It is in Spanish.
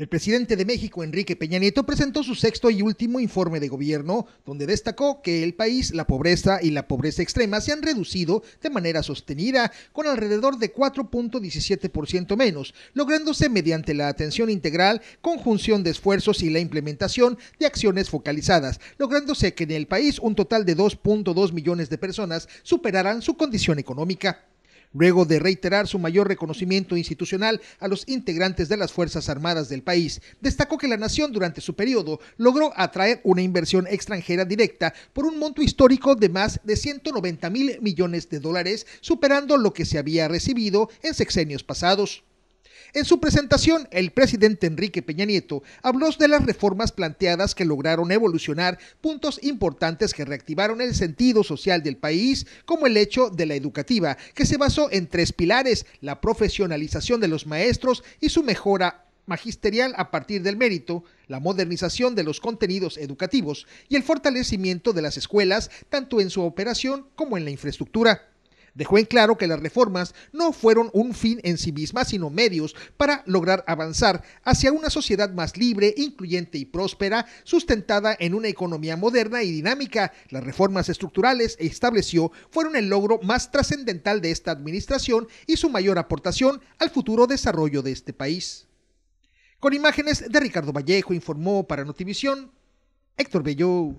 El presidente de México, Enrique Peña Nieto, presentó su sexto y último informe de gobierno, donde destacó que el país, la pobreza y la pobreza extrema se han reducido de manera sostenida, con alrededor de 4.17% menos, lográndose mediante la atención integral, conjunción de esfuerzos y la implementación de acciones focalizadas, lográndose que en el país un total de 2.2 millones de personas superaran su condición económica luego de reiterar su mayor reconocimiento institucional a los integrantes de las Fuerzas Armadas del país. Destacó que la nación durante su periodo logró atraer una inversión extranjera directa por un monto histórico de más de 190 mil millones de dólares, superando lo que se había recibido en sexenios pasados. En su presentación, el presidente Enrique Peña Nieto habló de las reformas planteadas que lograron evolucionar puntos importantes que reactivaron el sentido social del país, como el hecho de la educativa, que se basó en tres pilares, la profesionalización de los maestros y su mejora magisterial a partir del mérito, la modernización de los contenidos educativos y el fortalecimiento de las escuelas, tanto en su operación como en la infraestructura. Dejó en claro que las reformas no fueron un fin en sí mismas, sino medios para lograr avanzar hacia una sociedad más libre, incluyente y próspera, sustentada en una economía moderna y dinámica. Las reformas estructurales estableció fueron el logro más trascendental de esta administración y su mayor aportación al futuro desarrollo de este país. Con imágenes de Ricardo Vallejo informó para Notivisión Héctor Bello.